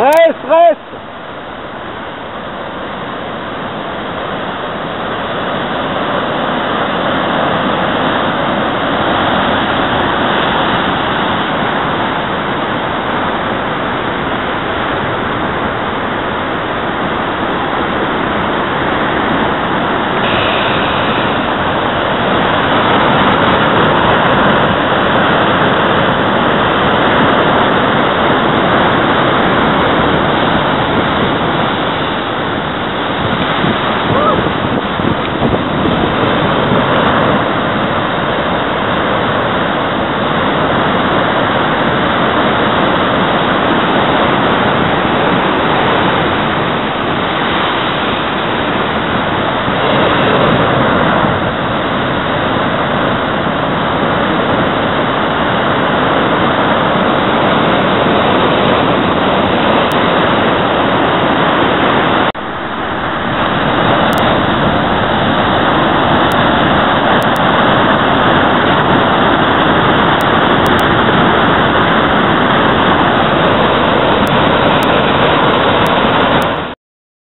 Rechts, rechts!